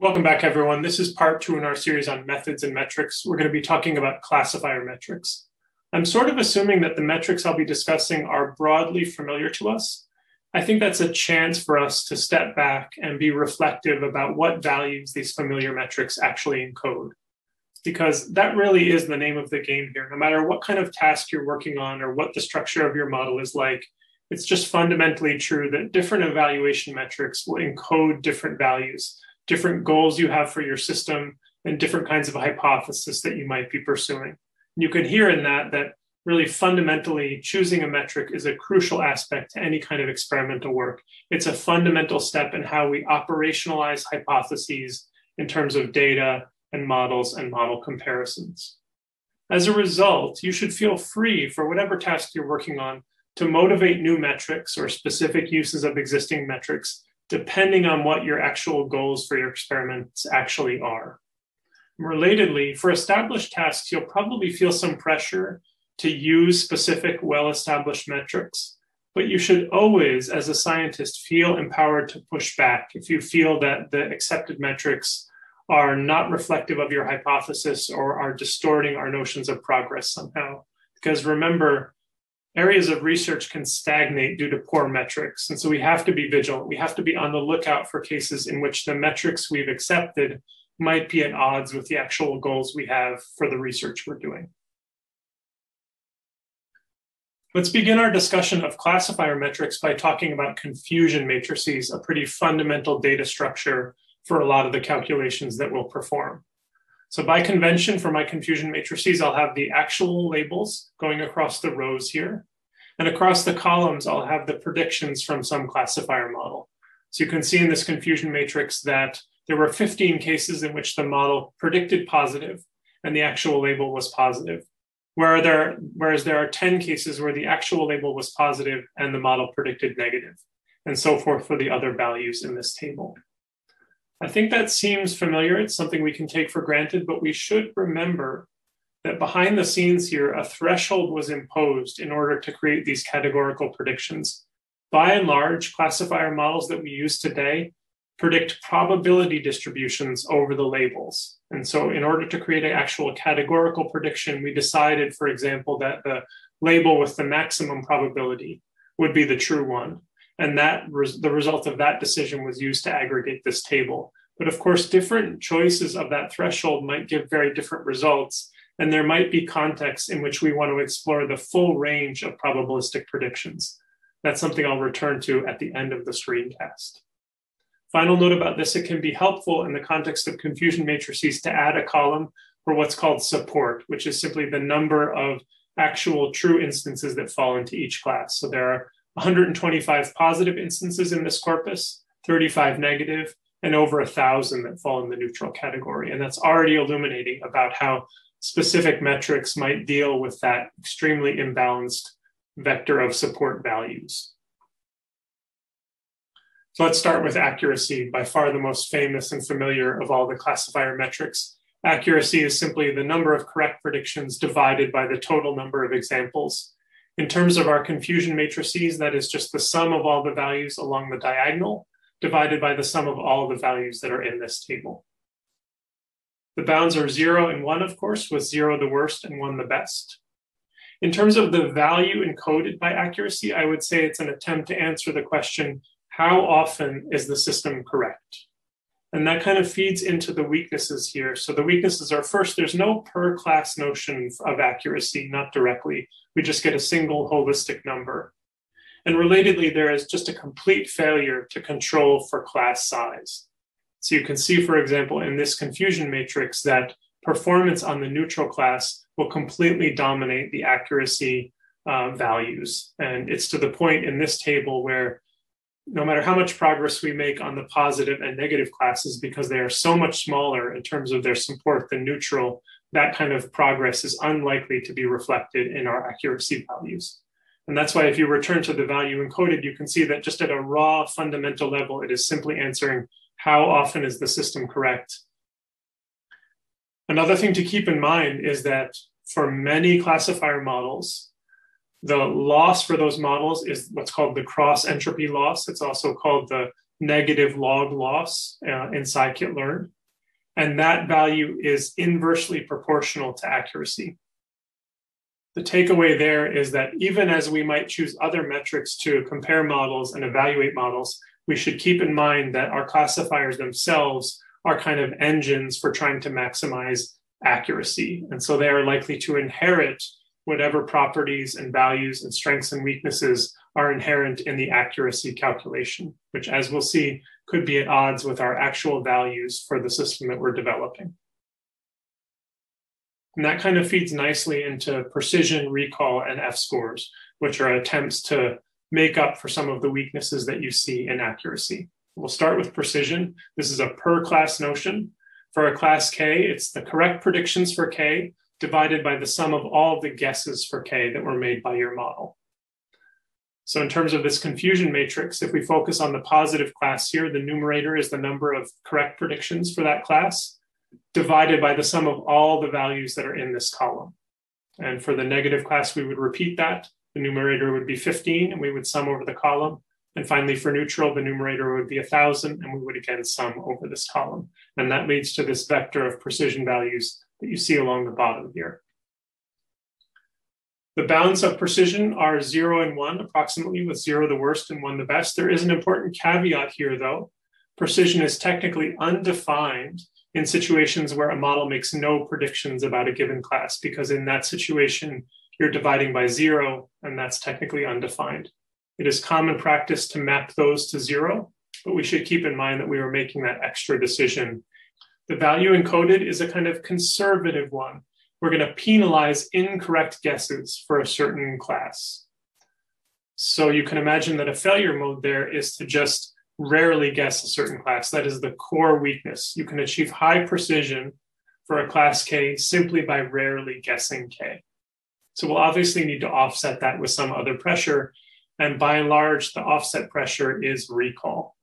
Welcome back, everyone. This is part two in our series on methods and metrics. We're going to be talking about classifier metrics. I'm sort of assuming that the metrics I'll be discussing are broadly familiar to us. I think that's a chance for us to step back and be reflective about what values these familiar metrics actually encode. Because that really is the name of the game here. No matter what kind of task you're working on or what the structure of your model is like, it's just fundamentally true that different evaluation metrics will encode different values different goals you have for your system, and different kinds of hypotheses that you might be pursuing. You can hear in that that really fundamentally choosing a metric is a crucial aspect to any kind of experimental work. It's a fundamental step in how we operationalize hypotheses in terms of data and models and model comparisons. As a result, you should feel free for whatever task you're working on to motivate new metrics or specific uses of existing metrics depending on what your actual goals for your experiments actually are. Relatedly, for established tasks, you'll probably feel some pressure to use specific well established metrics, but you should always, as a scientist, feel empowered to push back if you feel that the accepted metrics are not reflective of your hypothesis or are distorting our notions of progress somehow. Because remember, areas of research can stagnate due to poor metrics. And so we have to be vigilant. We have to be on the lookout for cases in which the metrics we've accepted might be at odds with the actual goals we have for the research we're doing. Let's begin our discussion of classifier metrics by talking about confusion matrices, a pretty fundamental data structure for a lot of the calculations that we'll perform. So by convention for my confusion matrices, I'll have the actual labels going across the rows here. And across the columns, I'll have the predictions from some classifier model. So you can see in this confusion matrix that there were 15 cases in which the model predicted positive and the actual label was positive. Where there, whereas there are 10 cases where the actual label was positive and the model predicted negative, and so forth for the other values in this table. I think that seems familiar. It's something we can take for granted, but we should remember that behind the scenes here, a threshold was imposed in order to create these categorical predictions. By and large, classifier models that we use today predict probability distributions over the labels. And so, in order to create an actual categorical prediction, we decided, for example, that the label with the maximum probability would be the true one. And that res- the result of that decision was used to aggregate this table. But of course, different choices of that threshold might give very different results. And there might be contexts in which we want to explore the full range of probabilistic predictions. That's something I'll return to at the end of the screencast. Final note about this, it can be helpful in the context of confusion matrices to add a column for what's called support, which is simply the number of actual true instances that fall into each class. So there are 125 positive instances in this corpus, 35 negative, and over a thousand that fall in the neutral category. And that's already illuminating about how specific metrics might deal with that extremely imbalanced vector of support values. So let's start with accuracy, by far the most famous and familiar of all the classifier metrics. Accuracy is simply the number of correct predictions divided by the total number of examples. In terms of our confusion matrices, that is just the sum of all the values along the diagonal divided by the sum of all the values that are in this table. The bounds are zero and one, of course, with zero the worst and one the best. In terms of the value encoded by accuracy, I would say it's an attempt to answer the question, how often is the system correct? And that kind of feeds into the weaknesses here. So the weaknesses are first, there's no per class notion of accuracy, not directly. We just get a single holistic number. And relatedly, there is just a complete failure to control for class size. So you can see, for example, in this confusion matrix that performance on the neutral class will completely dominate the accuracy uh, values. And it's to the point in this table where no matter how much progress we make on the positive and negative classes, because they are so much smaller in terms of their support than neutral, that kind of progress is unlikely to be reflected in our accuracy values. And that's why if you return to the value encoded, you can see that just at a raw fundamental level, it is simply answering how often is the system correct. Another thing to keep in mind is that for many classifier models, the loss for those models is what's called the cross entropy loss. It's also called the negative log loss uh, in scikit-learn. And that value is inversely proportional to accuracy. The takeaway there is that even as we might choose other metrics to compare models and evaluate models, we should keep in mind that our classifiers themselves are kind of engines for trying to maximize accuracy. And so they are likely to inherit whatever properties and values and strengths and weaknesses are inherent in the accuracy calculation, which, as we'll see, could be at odds with our actual values for the system that we're developing. And that kind of feeds nicely into precision, recall, and F scores, which are attempts to make up for some of the weaknesses that you see in accuracy. We'll start with precision. This is a per class notion. For a class K, it's the correct predictions for K divided by the sum of all the guesses for K that were made by your model. So in terms of this confusion matrix, if we focus on the positive class here, the numerator is the number of correct predictions for that class divided by the sum of all the values that are in this column. And for the negative class, we would repeat that. The numerator would be 15 and we would sum over the column. And finally, for neutral, the numerator would be 1,000 and we would again sum over this column. And that leads to this vector of precision values that you see along the bottom here. The bounds of precision are zero and one, approximately, with zero the worst and one the best. There is an important caveat here, though. Precision is technically undefined in situations where a model makes no predictions about a given class, because in that situation, you're dividing by zero, and that's technically undefined. It is common practice to map those to zero, but we should keep in mind that we are making that extra decision. The value encoded is a kind of conservative one we're going to penalize incorrect guesses for a certain class. So you can imagine that a failure mode there is to just rarely guess a certain class. That is the core weakness. You can achieve high precision for a class K simply by rarely guessing K. So we'll obviously need to offset that with some other pressure. And by and large, the offset pressure is recall.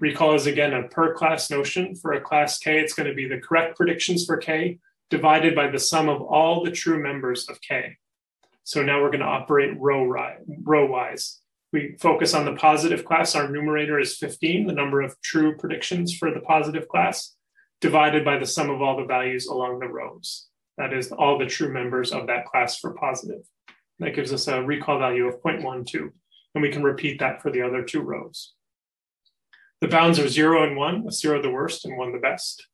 Recall is again a per class notion. For a class K, it's going to be the correct predictions for K divided by the sum of all the true members of K. So now we're going to operate row, row wise. We focus on the positive class. Our numerator is 15, the number of true predictions for the positive class, divided by the sum of all the values along the rows. That is all the true members of that class for positive. That gives us a recall value of 0.12. And we can repeat that for the other two rows. The bounds are zero and one, with zero the worst and one the best.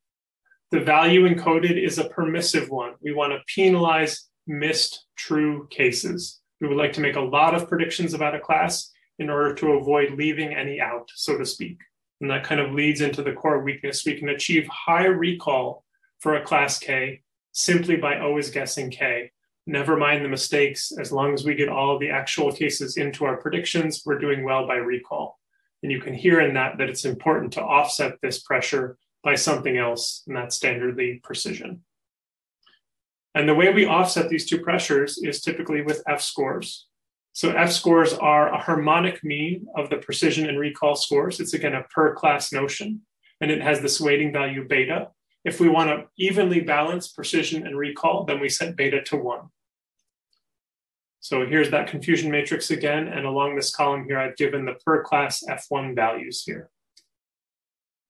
The value encoded is a permissive one. We want to penalize missed true cases. We would like to make a lot of predictions about a class in order to avoid leaving any out, so to speak. And that kind of leads into the core weakness. We can achieve high recall for a class K simply by always guessing K. Never mind the mistakes. As long as we get all the actual cases into our predictions, we're doing well by recall. And you can hear in that that it's important to offset this pressure by something else, and that's standardly precision. And the way we offset these two pressures is typically with F scores. So F scores are a harmonic mean of the precision and recall scores. It's again a per class notion, and it has this weighting value beta. If we want to evenly balance precision and recall, then we set beta to one. So here's that confusion matrix again. And along this column here, I've given the per class F1 values here.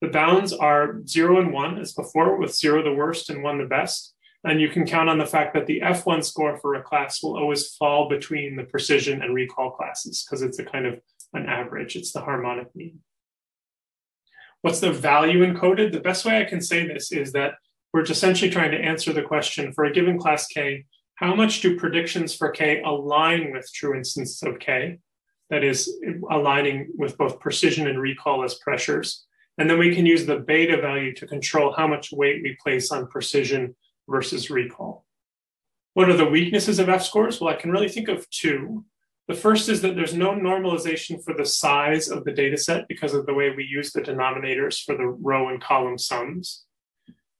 The bounds are zero and one as before, with zero the worst and one the best. And you can count on the fact that the F1 score for a class will always fall between the precision and recall classes because it's a kind of an average, it's the harmonic mean. What's the value encoded? The best way I can say this is that we're essentially trying to answer the question for a given class K, how much do predictions for K align with true instances of K? That is aligning with both precision and recall as pressures. And then we can use the beta value to control how much weight we place on precision versus recall. What are the weaknesses of F scores? Well, I can really think of two. The first is that there's no normalization for the size of the data set because of the way we use the denominators for the row and column sums.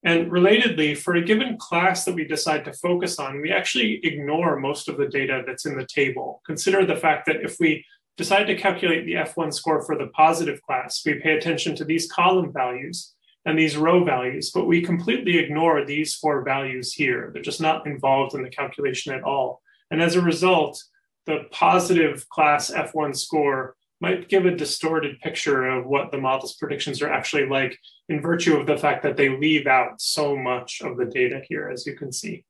And relatedly, for a given class that we decide to focus on, we actually ignore most of the data that's in the table. Consider the fact that if we decide to calculate the F1 score for the positive class, we pay attention to these column values and these row values, but we completely ignore these four values here. They're just not involved in the calculation at all. And as a result, the positive class F1 score might give a distorted picture of what the model's predictions are actually like in virtue of the fact that they leave out so much of the data here, as you can see.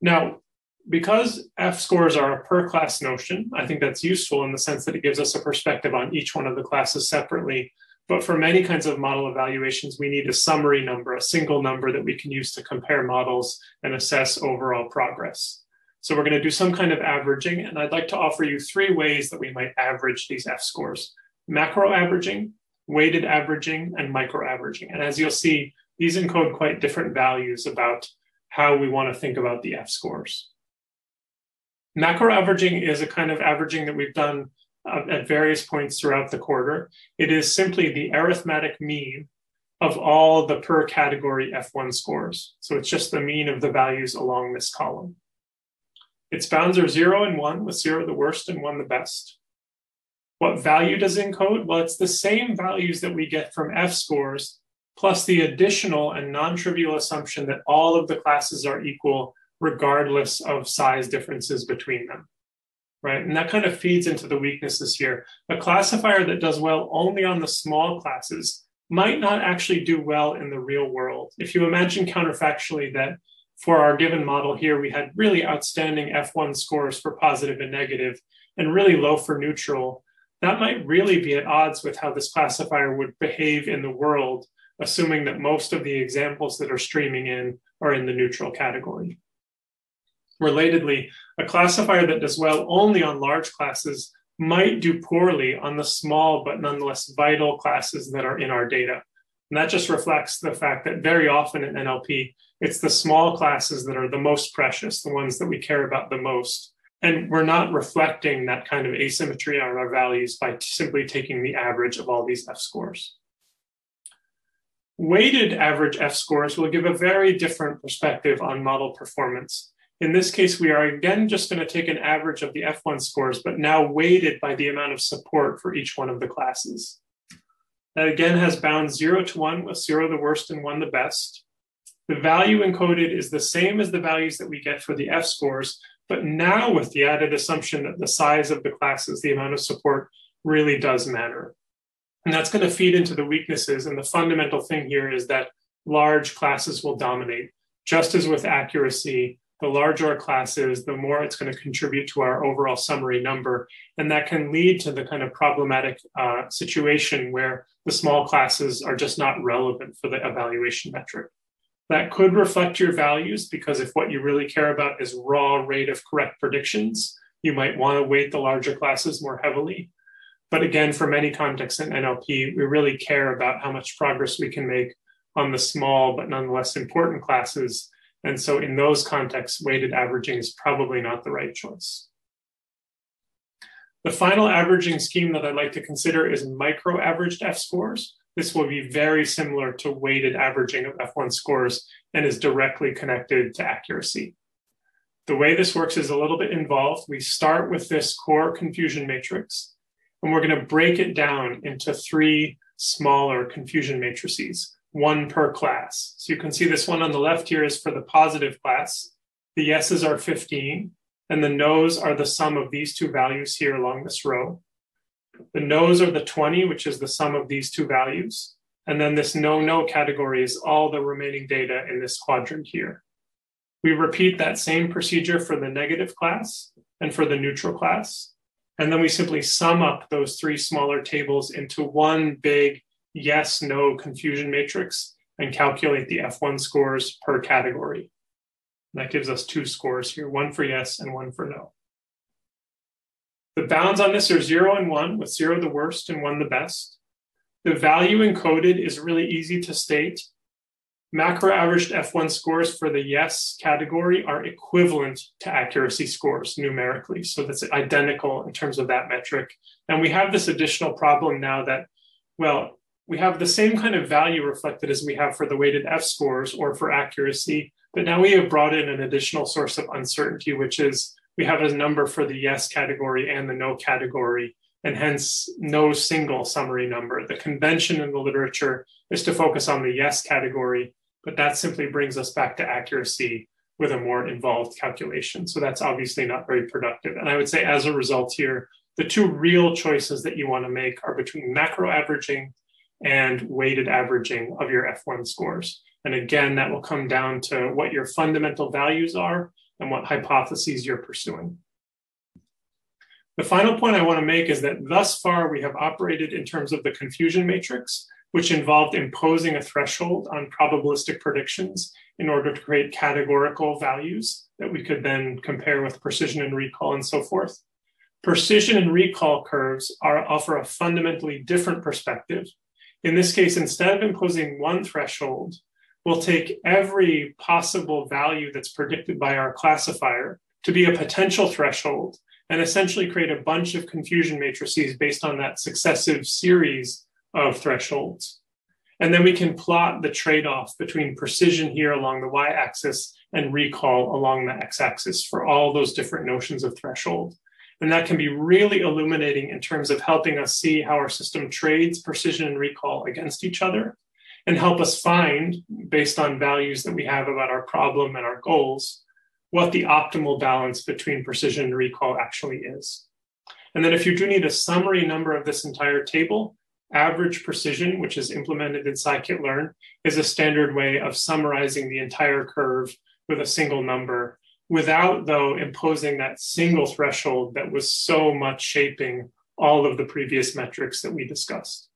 Now, because F scores are a per class notion, I think that's useful in the sense that it gives us a perspective on each one of the classes separately. But for many kinds of model evaluations, we need a summary number, a single number that we can use to compare models and assess overall progress. So we're going to do some kind of averaging, and I'd like to offer you three ways that we might average these F scores. Macro averaging, weighted averaging, and micro averaging. And as you'll see, these encode quite different values about how we want to think about the F scores. Macro averaging is a kind of averaging that we've done uh, at various points throughout the quarter. It is simply the arithmetic mean of all the per category F1 scores. So it's just the mean of the values along this column. Its bounds are zero and one, with zero the worst and one the best. What value does it encode? Well, it's the same values that we get from F scores, plus the additional and non-trivial assumption that all of the classes are equal regardless of size differences between them. Right. And that kind of feeds into the weaknesses here. A classifier that does well only on the small classes might not actually do well in the real world. If you imagine counterfactually that for our given model here, we had really outstanding F1 scores for positive and negative and really low for neutral, that might really be at odds with how this classifier would behave in the world, assuming that most of the examples that are streaming in are in the neutral category. Relatedly, a classifier that does well only on large classes might do poorly on the small but nonetheless vital classes that are in our data. And that just reflects the fact that very often in NLP, it's the small classes that are the most precious, the ones that we care about the most. And we're not reflecting that kind of asymmetry on our values by simply taking the average of all these F scores. Weighted average F scores will give a very different perspective on model performance. In this case, we are again just going to take an average of the F1 scores, but now weighted by the amount of support for each one of the classes. That again has bounds zero to one, with zero the worst and one the best. The value encoded is the same as the values that we get for the F scores, but now with the added assumption that the size of the classes, the amount of support really does matter. And that's going to feed into the weaknesses. And the fundamental thing here is that large classes will dominate. Just as with accuracy, the larger our class is, the more it's going to contribute to our overall summary number. And that can lead to the kind of problematic uh, situation where the small classes are just not relevant for the evaluation metric. That could reflect your values because if what you really care about is raw rate of correct predictions, you might want to weight the larger classes more heavily. But again, for many contexts in NLP, we really care about how much progress we can make on the small but nonetheless important classes and so in those contexts, weighted averaging is probably not the right choice. The final averaging scheme that I'd like to consider is micro averaged F scores. This will be very similar to weighted averaging of F1 scores and is directly connected to accuracy. The way this works is a little bit involved. We start with this core confusion matrix, and we're going to break it down into three smaller confusion matrices one per class. So you can see this one on the left here is for the positive class. The yeses are 15, and the no's are the sum of these two values here along this row. The no's are the 20, which is the sum of these two values. And then this no-no category is all the remaining data in this quadrant here. We repeat that same procedure for the negative class and for the neutral class. And then we simply sum up those three smaller tables into one big yes, no confusion matrix and calculate the F1 scores per category. That gives us two scores here, one for yes and one for no. The bounds on this are zero and one, with zero the worst and one the best. The value encoded is really easy to state. Macro averaged F1 scores for the yes category are equivalent to accuracy scores numerically. So that's identical in terms of that metric. And we have this additional problem now that, well, we have the same kind of value reflected as we have for the weighted F scores or for accuracy, but now we have brought in an additional source of uncertainty, which is we have a number for the yes category and the no category, and hence no single summary number. The convention in the literature is to focus on the yes category, but that simply brings us back to accuracy with a more involved calculation. So that's obviously not very productive. And I would say as a result here, the two real choices that you want to make are between macro averaging and weighted averaging of your F1 scores. And again, that will come down to what your fundamental values are and what hypotheses you're pursuing. The final point I want to make is that thus far we have operated in terms of the confusion matrix, which involved imposing a threshold on probabilistic predictions in order to create categorical values that we could then compare with precision and recall and so forth. Precision and recall curves are, offer a fundamentally different perspective. In this case, instead of imposing one threshold, we'll take every possible value that's predicted by our classifier to be a potential threshold and essentially create a bunch of confusion matrices based on that successive series of thresholds. And then we can plot the trade off between precision here along the y axis and recall along the x axis for all those different notions of threshold. And that can be really illuminating in terms of helping us see how our system trades precision and recall against each other and help us find, based on values that we have about our problem and our goals, what the optimal balance between precision and recall actually is. And then if you do need a summary number of this entire table, average precision, which is implemented in scikit-learn, is a standard way of summarizing the entire curve with a single number without, though, imposing that single threshold that was so much shaping all of the previous metrics that we discussed.